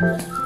Música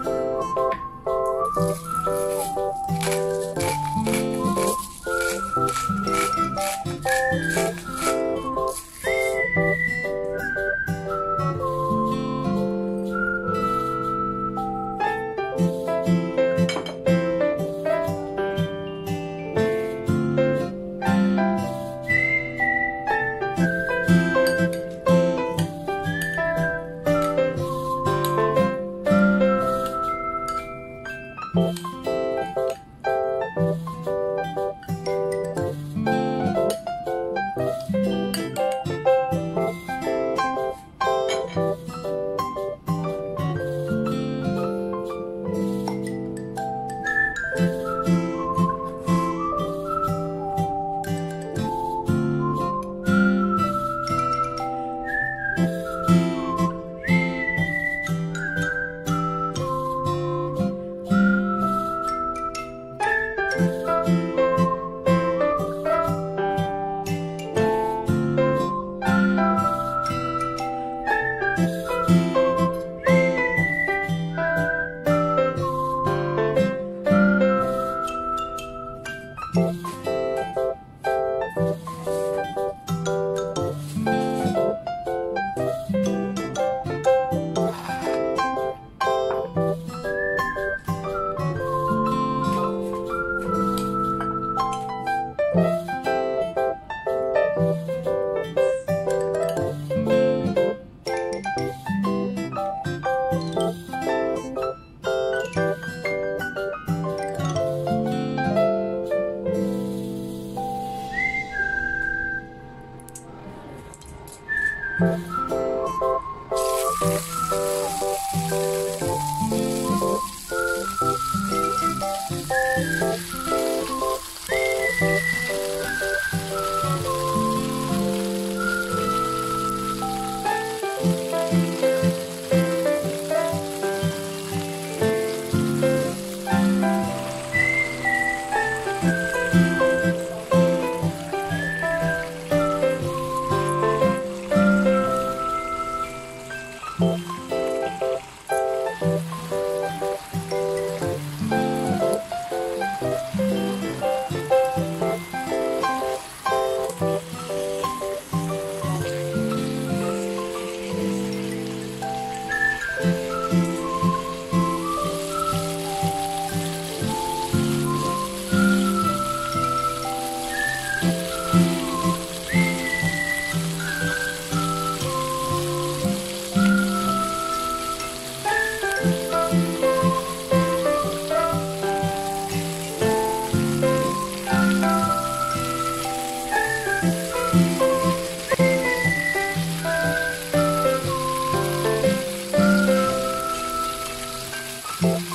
Thank you. Mm-hmm.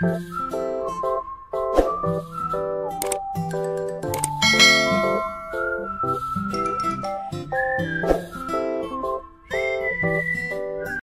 嗯。